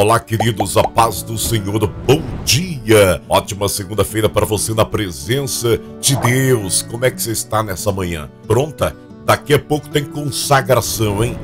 Olá, queridos, a paz do Senhor, bom dia! Ótima segunda-feira para você na presença de Deus. Como é que você está nessa manhã? Pronta? Daqui a pouco tem consagração, hein?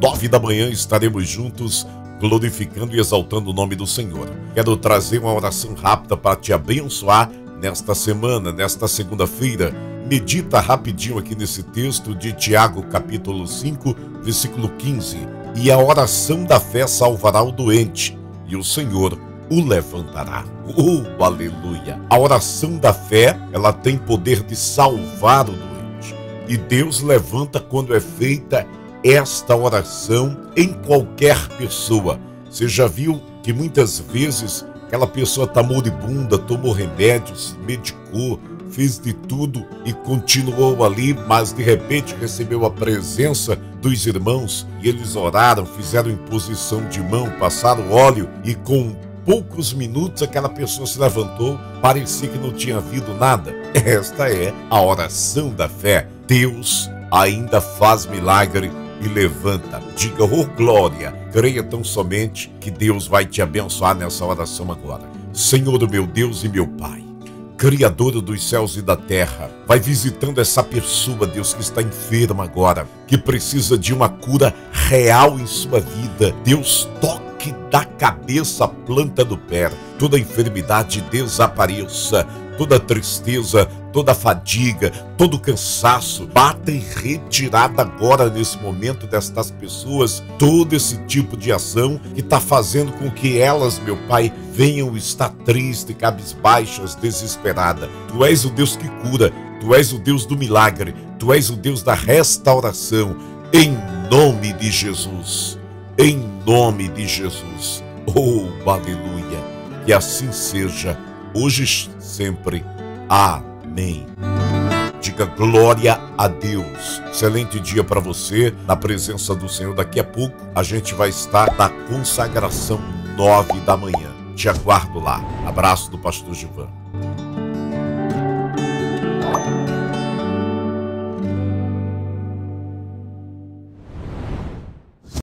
Nove da manhã estaremos juntos glorificando e exaltando o nome do Senhor. Quero trazer uma oração rápida para te abençoar nesta semana, nesta segunda-feira. Medita rapidinho aqui nesse texto de Tiago, capítulo 5, versículo 15. E a oração da fé salvará o doente, e o Senhor o levantará. Oh, aleluia! A oração da fé, ela tem poder de salvar o doente. E Deus levanta quando é feita esta oração em qualquer pessoa. Você já viu que muitas vezes aquela pessoa está moribunda, tomou remédios, medicou, fez de tudo e continuou ali, mas de repente recebeu a presença dos irmãos e eles oraram, fizeram imposição de mão, passaram óleo e com poucos minutos aquela pessoa se levantou, parecia que não tinha havido nada. Esta é a oração da fé. Deus ainda faz milagre e levanta. Diga, oh glória, creia tão somente que Deus vai te abençoar nessa oração agora. Senhor meu Deus e meu Pai, Criador dos céus e da terra, vai visitando essa pessoa, Deus, que está enferma agora, que precisa de uma cura real em sua vida. Deus, toque da cabeça à planta do pé, toda enfermidade desapareça toda tristeza, toda fadiga, todo cansaço, bata em retirada agora nesse momento destas pessoas, todo esse tipo de ação que está fazendo com que elas, meu Pai, venham estar tristes, cabisbaixas, desesperadas. Tu és o Deus que cura, tu és o Deus do milagre, tu és o Deus da restauração, em nome de Jesus. Em nome de Jesus. Oh, aleluia. Que assim seja hoje e sempre. Amém. Diga glória a Deus. Excelente dia para você, na presença do Senhor. Daqui a pouco a gente vai estar na consagração nove da manhã. Te aguardo lá. Abraço do pastor Gilvan.